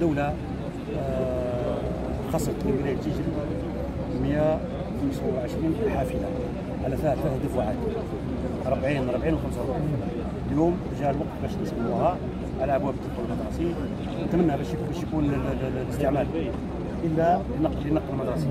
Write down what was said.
دولة آه، خصت الولايه تجري 125 حافلة. على ثلاثة ثلاث دفعات 40 40 و 45 اليوم جاء الوقت باش نسموها على أبواب التدخل المدرسي. نتمنى باش يكون الاستعمال. إلا لنقل لنقل المدرسي.